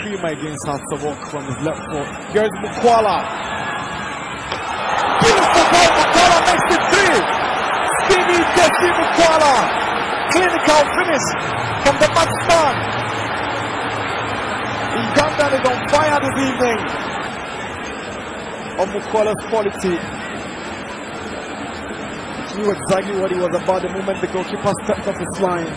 Creamer against has to walk from his left foot. Here's Mukwala. Beautiful goal. Mukwala makes it three. Stevie Desse Mukwala. Clinical finish from the matchman. Uganda is on fire this evening. On Mukwala's quality. He knew exactly what he was about the moment the goalkeeper stepped off his line.